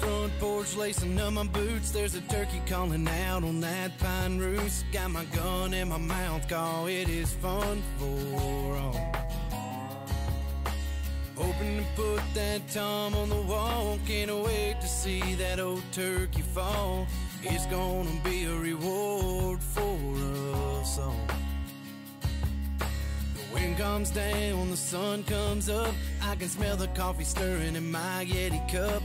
front porch, lacing up my boots. There's a turkey calling out on that pine roost. Got my gun in my mouth, call it is fun for all. Hoping to put that Tom on the wall. Can't wait to see that old turkey fall. It's gonna be a reward for us all. The wind comes down, the sun comes up. I can smell the coffee stirring in my Yeti cup.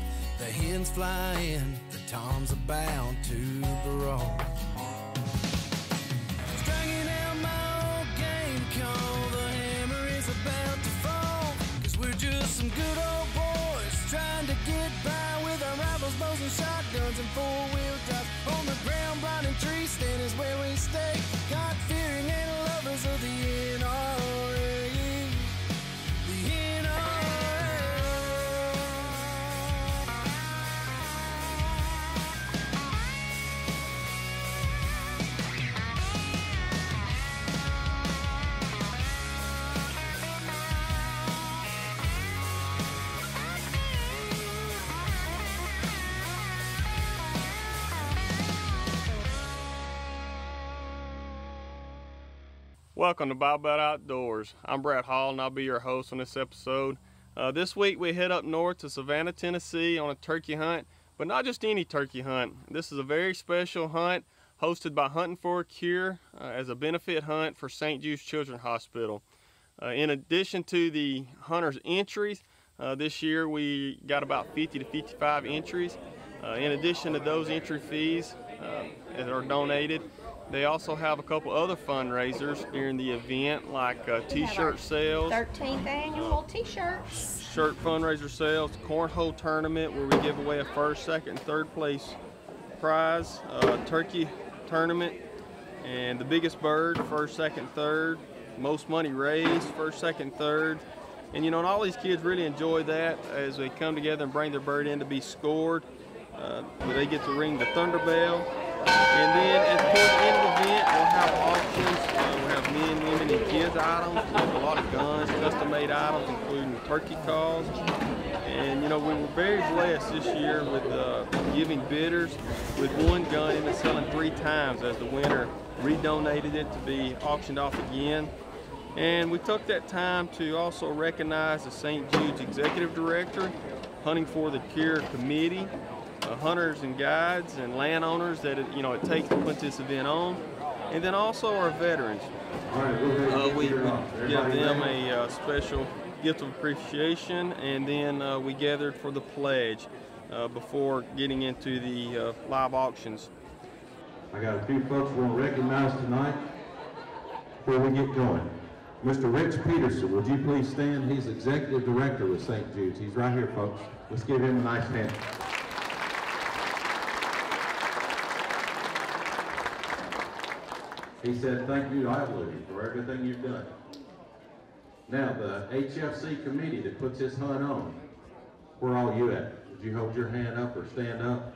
Hens fly in, the Tom's about to brawl. Stringing out my old game call, the hammer is about to fall. Cause we're just some good old boys trying to get by with our rifles, bows, and shotguns and four wheel drives. On the ground, blind and tree stand Welcome to Bible Belt Outdoors. I'm Brad Hall and I'll be your host on this episode. Uh, this week we head up north to Savannah, Tennessee on a turkey hunt, but not just any turkey hunt. This is a very special hunt hosted by Hunting for a Cure uh, as a benefit hunt for St. Jude's Children's Hospital. Uh, in addition to the hunter's entries, uh, this year we got about 50 to 55 entries. Uh, in addition to those entry fees uh, that are donated, they also have a couple other fundraisers during the event, like uh, t-shirt sales, 13th annual t-shirts. shirt fundraiser sales, cornhole tournament where we give away a first, second, and third place prize, uh, turkey tournament, and the biggest bird, first, second, third, most money raised, first, second, third. And you know, and all these kids really enjoy that as they come together and bring their bird in to be scored. Uh, they get to ring the thunder bell. And then at the end of the event, we'll have auctions. Uh, we'll have men, women, and kids items. We have a lot of guns, custom-made items, including turkey calls. And you know, we were very blessed this year with uh, giving bidders with one gun and selling three times as the winner redonated it to be auctioned off again. And we took that time to also recognize the St. Jude's Executive Director, Hunting for the Cure Committee, hunters and guides and landowners that it, you know it takes to put this event on, and then also our veterans. Uh, we, we give them a uh, special gift of appreciation, and then uh, we gathered for the pledge uh, before getting into the live auctions. I got a few folks we want to recognize tonight before we get going. Mr. Rich Peterson, would you please stand? He's Executive Director with St. Jude's. He's right here, folks. Let's give him a nice hand. He said, thank you, I Louie, for everything you've done. Now, the HFC committee that puts this hunt on, where all you at? Would you hold your hand up or stand up?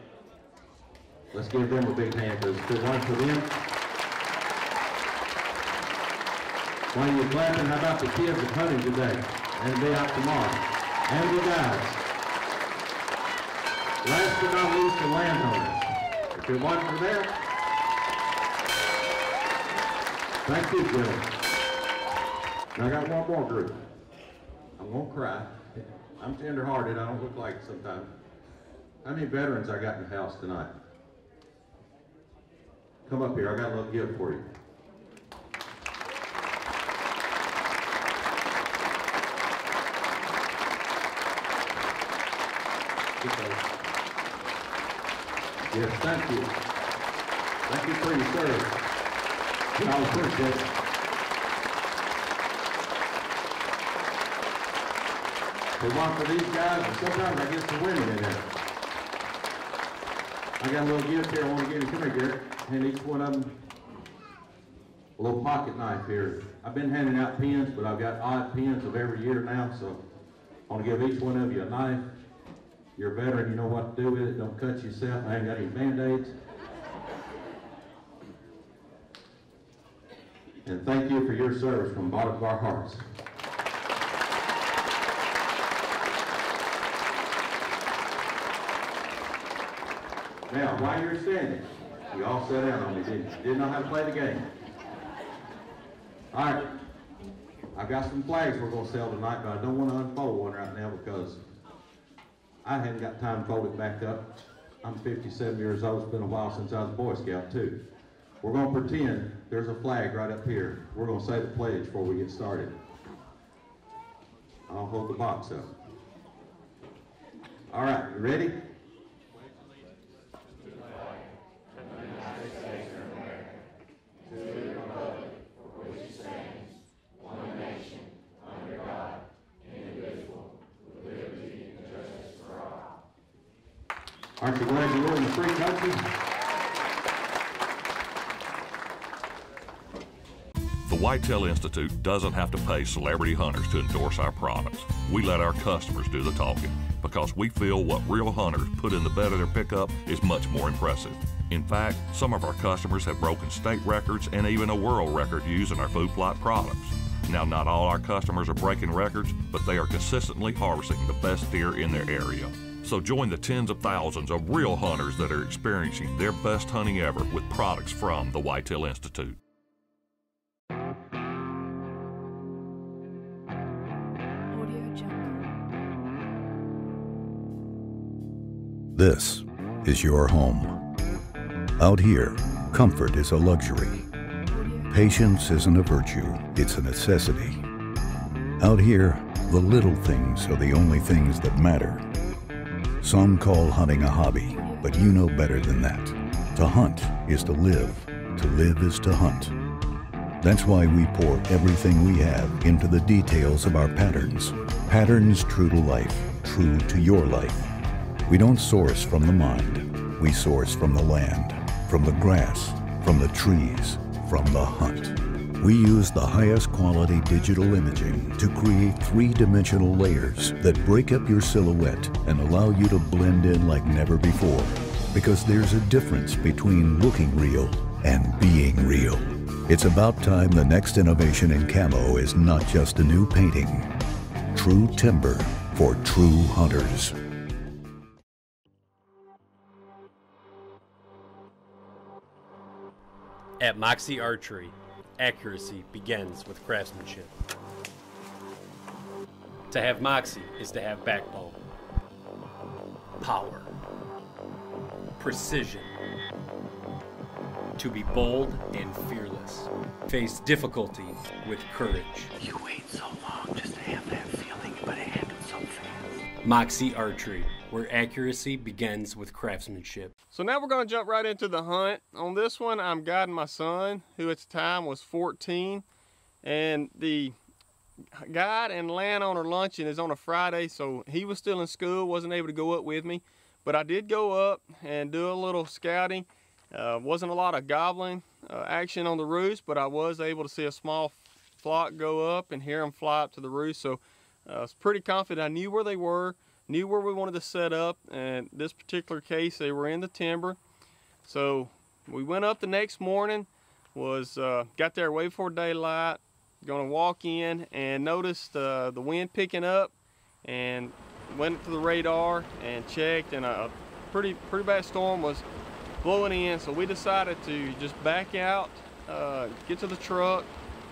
Let's give them a big hand, because it's one for them. While you're clapping, how about the kids that hunting today and be out tomorrow? And the guys. Last but not least, the landowners. If you're one for them, thank you. Now I got one more group. I'm gonna cry. I'm tender-hearted. I don't look like it sometimes. How many veterans I got in the house tonight? Come up here. I got a little gift for you. Yes, thank you. Thank you for your service. For one for these guys, and sometimes I get some women in there. I got a little gift here I want to give you. Come here, Garrett. Hand each one of them a little pocket knife here. I've been handing out pins, but I've got odd pins of every year now, so I want to give each one of you a knife. You're a veteran, you know what to do with it. Don't cut yourself. I ain't got any Band-Aids. And thank you for your service from the bottom of our hearts. Now, while you're standing, you all sat down on me, didn't you? Didn't know how to play the game. All right. I've got some flags we're gonna sell tonight, but I don't wanna unfold one right now because I haven't got time to fold it back up. I'm fifty-seven years old, it's been a while since I was a Boy Scout too. We're gonna pretend there's a flag right up here. We're gonna say the pledge before we get started. I'll hold the box up. All right, you ready? Aren't you glad you live in a free country? The Whitetail Institute doesn't have to pay celebrity hunters to endorse our products. We let our customers do the talking because we feel what real hunters put in the bed of their pickup is much more impressive. In fact, some of our customers have broken state records and even a world record using our food plot products. Now, not all our customers are breaking records, but they are consistently harvesting the best deer in their area. So join the tens of thousands of real hunters that are experiencing their best hunting ever with products from the Whitetail Institute. This is your home. Out here, comfort is a luxury. Patience isn't a virtue, it's a necessity. Out here, the little things are the only things that matter. Some call hunting a hobby, but you know better than that. To hunt is to live, to live is to hunt. That's why we pour everything we have into the details of our patterns. Patterns true to life, true to your life. We don't source from the mind. We source from the land, from the grass, from the trees, from the hunt. We use the highest quality digital imaging to create three-dimensional layers that break up your silhouette and allow you to blend in like never before. Because there's a difference between looking real and being real. It's about time the next innovation in camo is not just a new painting. True timber for true hunters. At Moxie Archery, accuracy begins with craftsmanship. To have Moxie is to have backbone, power, precision, to be bold and fearless, face difficulty with courage. You wait so long just to have that feeling, but it happens so fast. Moxie Archery, where accuracy begins with craftsmanship. So now we're going to jump right into the hunt. On this one, I'm guiding my son, who at the time was 14, and the guide and landowner luncheon is on a Friday, so he was still in school, wasn't able to go up with me. But I did go up and do a little scouting. Uh, wasn't a lot of gobbling uh, action on the roost, but I was able to see a small flock go up and hear them fly up to the roost. So uh, I was pretty confident. I knew where they were, knew where we wanted to set up. And this particular case, they were in the timber. So we went up the next morning, was uh, got there way before daylight, going to walk in and noticed uh, the wind picking up and went to the radar and checked and a pretty pretty bad storm was blowing in so we decided to just back out uh, get to the truck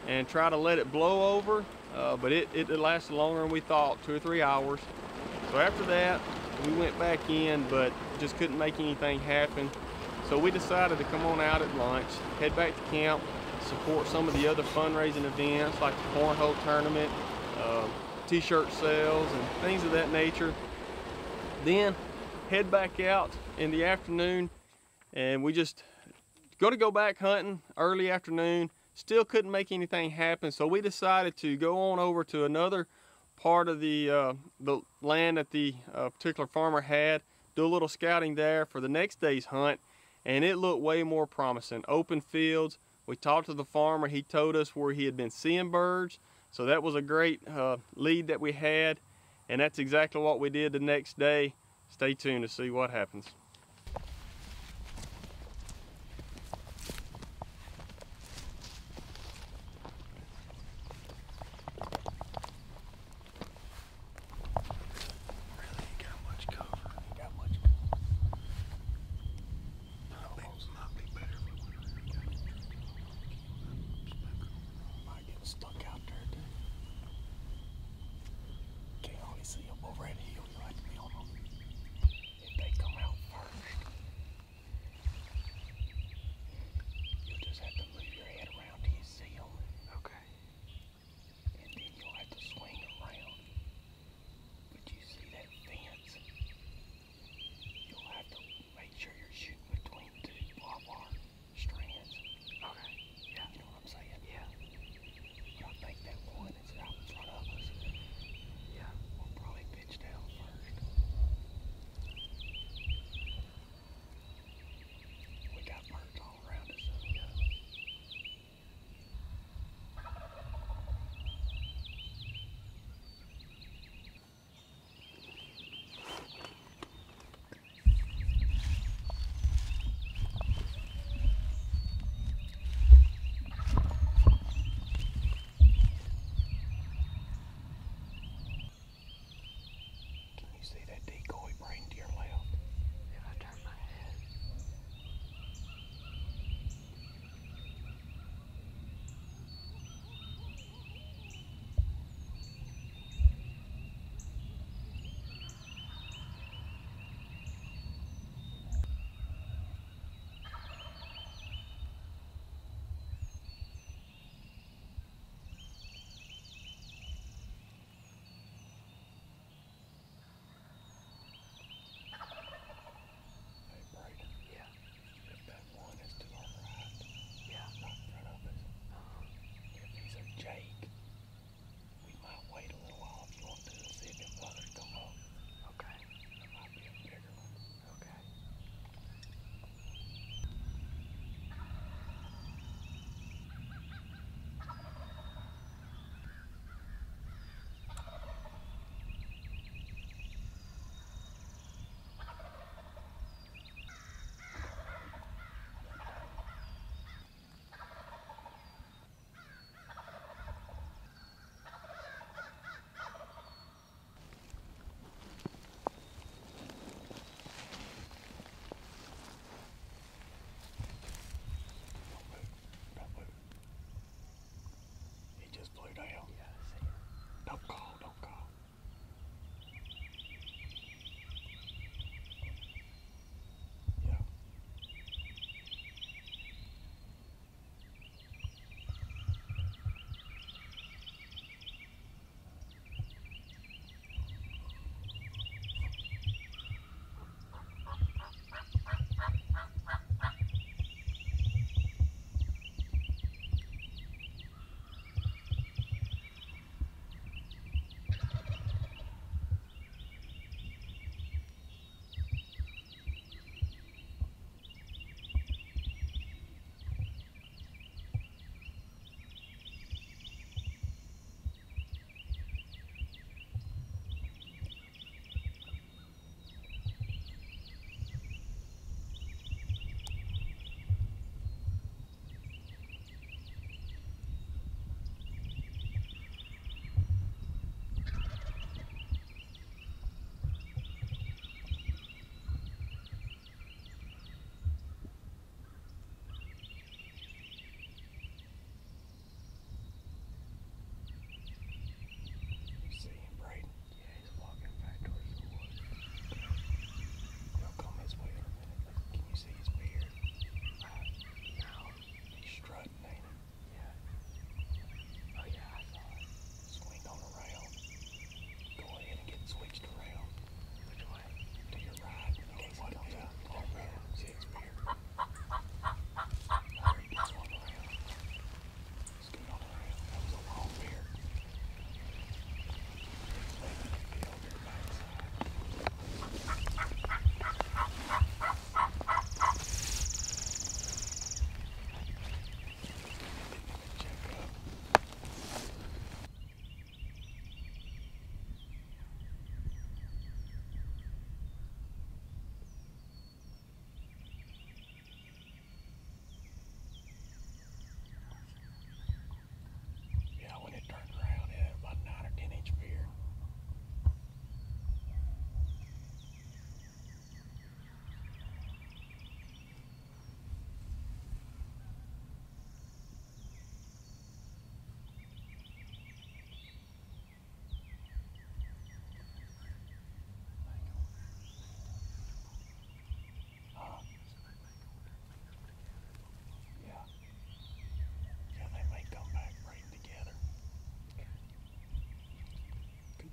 and try to let it blow over uh, but it, it lasted longer than we thought two or three hours so after that we went back in but just couldn't make anything happen. So we decided to come on out at lunch head back to camp support some of the other fundraising events like the cornhole tournament uh, t-shirt sales and things of that nature. Then head back out in the afternoon and we just going to go back hunting early afternoon. Still couldn't make anything happen so we decided to go on over to another part of the uh, the land that the uh, particular farmer had do a little scouting there for the next day's hunt and it looked way more promising. Open fields. We talked to the farmer. He told us where he had been seeing birds. So that was a great uh, lead that we had and that's exactly what we did the next day. Stay tuned to see what happens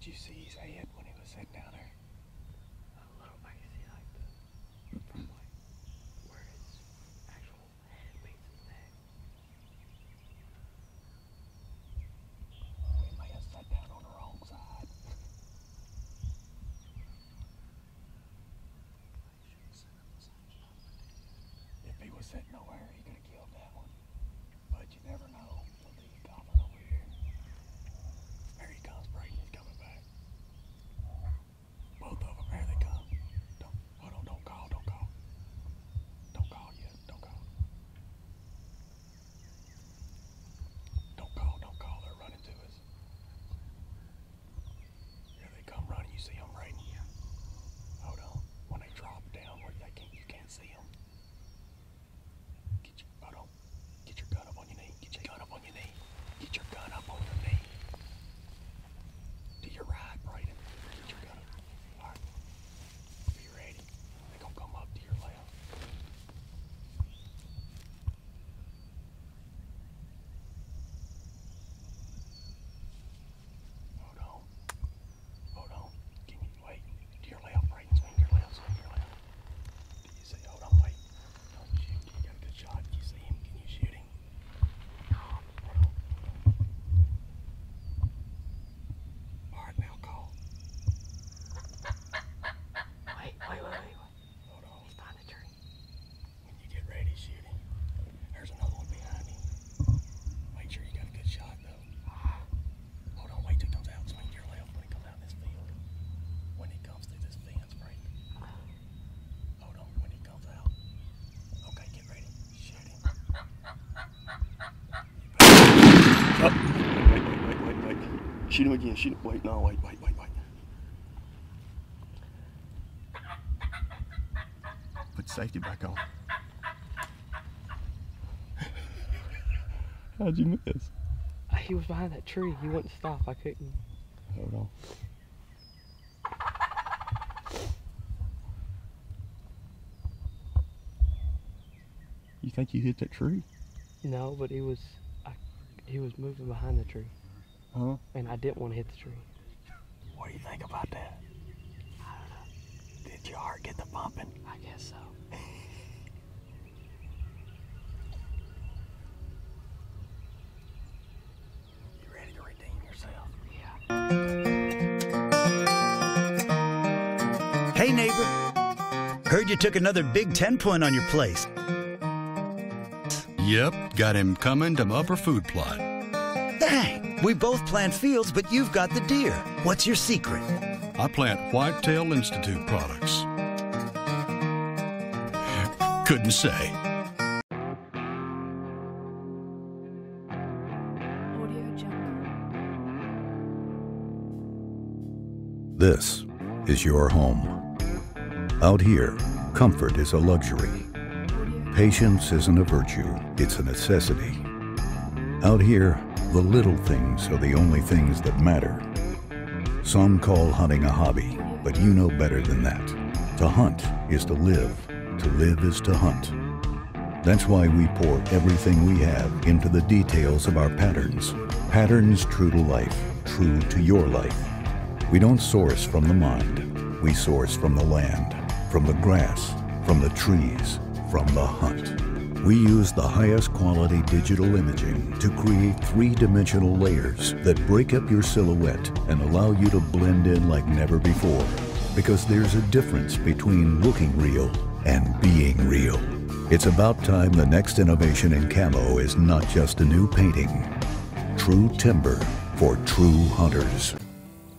Did you see his head when he was sitting down there? A little, see like the, from like where his actual head meets his neck. May have sat down on the wrong side. If he was sitting nowhere, he could have killed that one. But you never know. Shoot him again. Shoot him. Wait, no, wait, wait, wait, wait. Put safety back on. How'd you miss? He was behind that tree. He wouldn't stop. I couldn't. Hold on. You think you hit that tree? No, but he was, I, he was moving behind the tree, Huh? and I didn't want to hit the tree. What do you think about that? I don't know. Did your heart get the pumping? I guess so. You ready to redeem yourself? Yeah. Hey, neighbor. Heard you took another Big Ten point on your place. Yep, got him coming to Upper Food Plot. Dang, we both plant fields, but you've got the deer. What's your secret? I plant Whitetail Institute products. Couldn't say. This is your home. Out here, comfort is a luxury. Patience isn't a virtue, it's a necessity. Out here, the little things are the only things that matter. Some call hunting a hobby, but you know better than that. To hunt is to live, to live is to hunt. That's why we pour everything we have into the details of our patterns. Patterns true to life, true to your life. We don't source from the mind. We source from the land, from the grass, from the trees, from the hunt. We use the highest quality digital imaging to create three-dimensional layers that break up your silhouette and allow you to blend in like never before. Because there's a difference between looking real and being real. It's about time the next innovation in camo is not just a new painting. True timber for true hunters.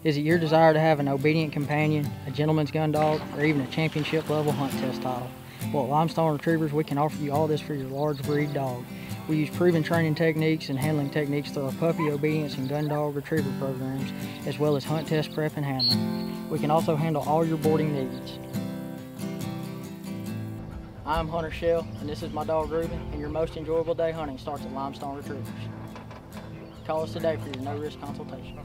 Is it your desire to have an obedient companion, a gentleman's gun dog, or even a championship level hunt test title? Well, at Limestone Retrievers, we can offer you all this for your large breed dog. We use proven training techniques and handling techniques through our puppy obedience and gun dog retriever programs, as well as hunt test prep and handling. We can also handle all your boarding needs. I'm Hunter Shell, and this is my dog Reuben, and your most enjoyable day hunting starts at Limestone Retrievers. Call us today for your no-risk consultation.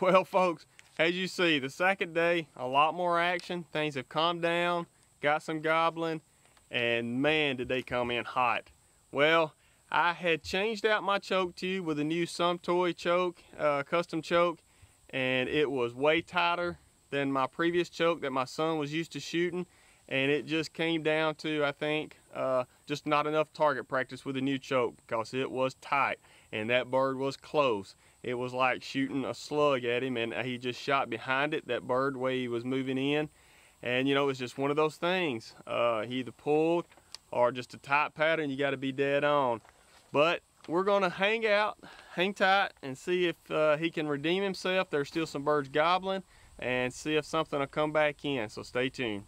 Well, folks, as you see, the second day, a lot more action. Things have calmed down, got some goblin, and man, did they come in hot. Well, I had changed out my choke tube with a new Sumtoy choke, uh, custom choke, and it was way tighter than my previous choke that my son was used to shooting. And it just came down to, I think, uh, just not enough target practice with the new choke because it was tight and that bird was close. It was like shooting a slug at him and he just shot behind it, that bird, way he was moving in. And you know, it's just one of those things. Uh, he either pulled or just a tight pattern, you gotta be dead on. But we're gonna hang out, hang tight and see if uh, he can redeem himself. There's still some birds gobbling and see if something will come back in, so stay tuned.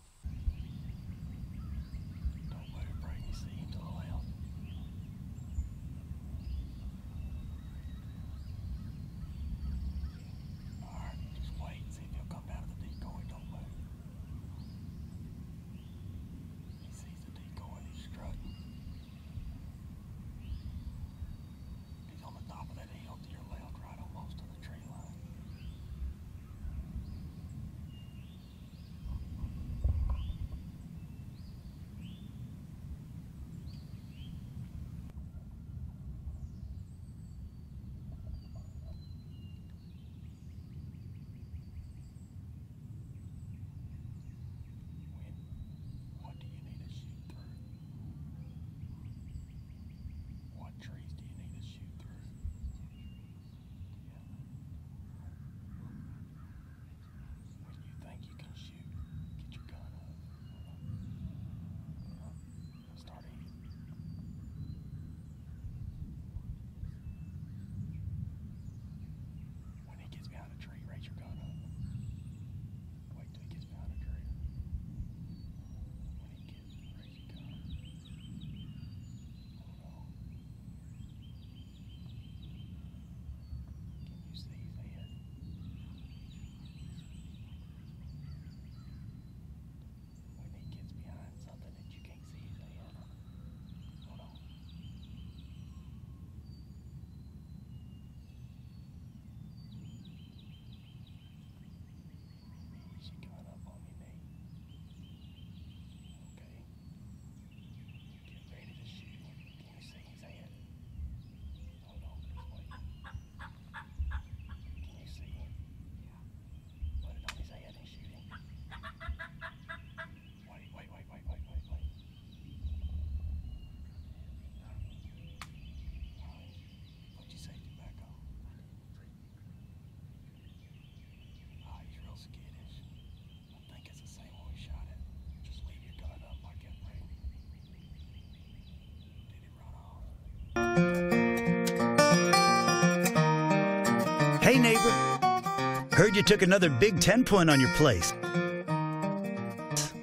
Heard you took another Big Ten point on your place.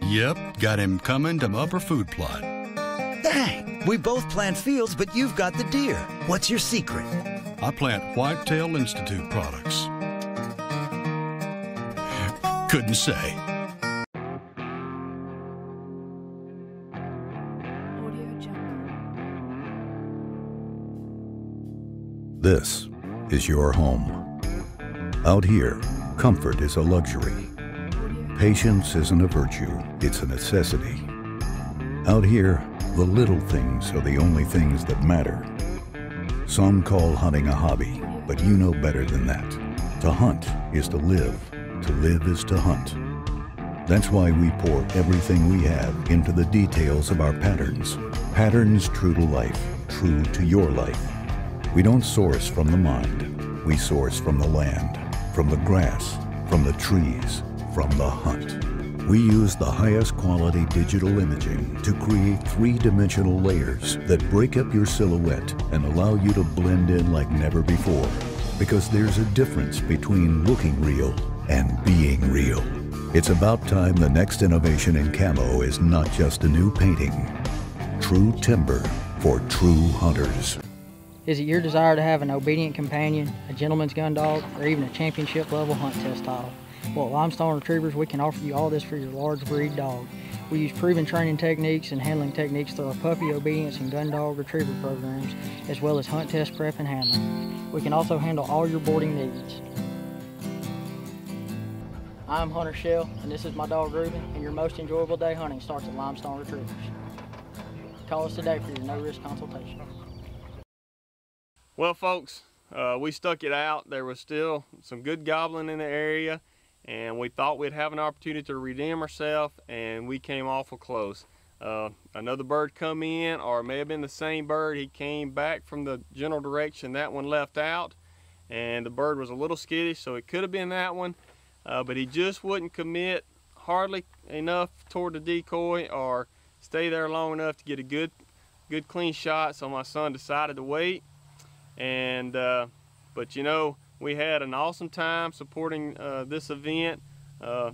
Yep, got him coming to Upper Food Plot. Dang, we both plant fields, but you've got the deer. What's your secret? I plant Whitetail Institute products. Couldn't say. This is your home. Out here, comfort is a luxury. Patience isn't a virtue, it's a necessity. Out here, the little things are the only things that matter. Some call hunting a hobby, but you know better than that. To hunt is to live, to live is to hunt. That's why we pour everything we have into the details of our patterns. Patterns true to life, true to your life. We don't source from the mind, we source from the land, from the grass, from the trees, from the hunt. We use the highest quality digital imaging to create three dimensional layers that break up your silhouette and allow you to blend in like never before. Because there's a difference between looking real and being real. It's about time the next innovation in camo is not just a new painting. True timber for true hunters. Is it your desire to have an obedient companion, a gentleman's gun dog, or even a championship level hunt test title? Well, at Limestone Retrievers, we can offer you all this for your large breed dog. We use proven training techniques and handling techniques through our puppy obedience and gun dog retriever programs, as well as hunt test prep and handling. We can also handle all your boarding needs. I'm Hunter Shell, and this is my dog Reuben, and your most enjoyable day hunting starts at Limestone Retrievers. Call us today for your no-risk consultation. Well, folks, uh, we stuck it out. There was still some good gobbling in the area, and we thought we'd have an opportunity to redeem ourselves, and we came awful close. Uh, another bird come in, or it may have been the same bird. He came back from the general direction that one left out, and the bird was a little skittish, so it could have been that one, uh, but he just wouldn't commit hardly enough toward the decoy or stay there long enough to get a good, good clean shot. So my son decided to wait and uh, but you know we had an awesome time supporting uh, this event uh,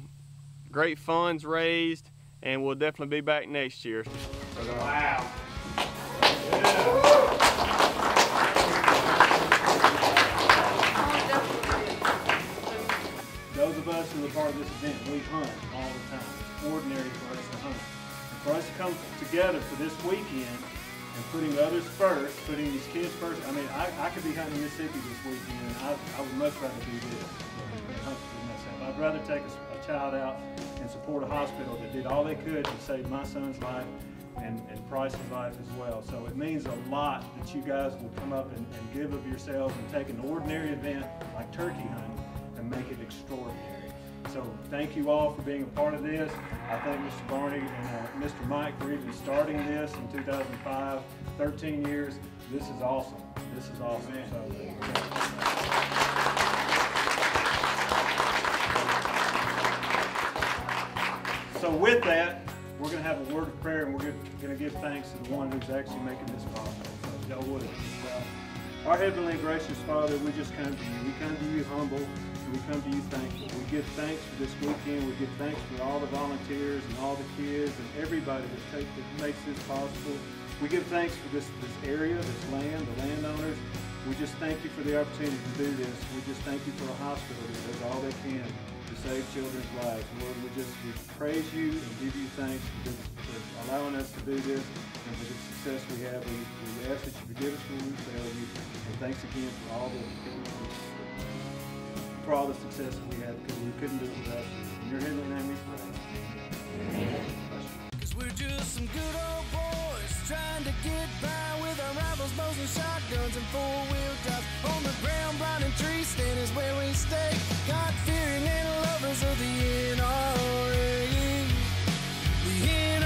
great funds raised and we'll definitely be back next year wow Those of us who are part of this event, we hunt all the time. It's ordinary for us to hunt. And for us to come together for this weekend and putting others first, putting these kids first. I mean, I, I could be hunting Mississippi this weekend. I, I would much rather do this. I'd rather take a, a child out and support a hospital that did all they could to save my son's life and, and Price's life as well. So it means a lot that you guys will come up and, and give of yourselves and take an ordinary event like turkey hunting and make it extraordinary. So thank you all for being a part of this. I thank Mr. Barney and uh, Mr. Mike for even starting this in 2005, 13 years. This is awesome. This is awesome. So, so with that, we're going to have a word of prayer and we're going to give thanks to the one who's actually making this possible. So y'all would. Our Heavenly and Gracious Father, we just come to you. We come to you humble. We come to you thankful. We give thanks for this weekend. We give thanks for all the volunteers and all the kids and everybody that, take, that makes this possible. We give thanks for this, this area, this land, the landowners. We just thank you for the opportunity to do this. We just thank you for a hospital that does all they can to save children's lives. Lord, we just we praise you and give you thanks for, this, for allowing us to do this and for the success we have. We, we ask that you forgive us when we fail you. And thanks again for all the for all the success that we had because we couldn't do it without you. You're handling Because we're just some good old boys trying to get by with our rifles, bows, and shotguns and four wheel drives. On the ground, and tree stand is where we stay. God fearing and lovers of the NRA. The NRA.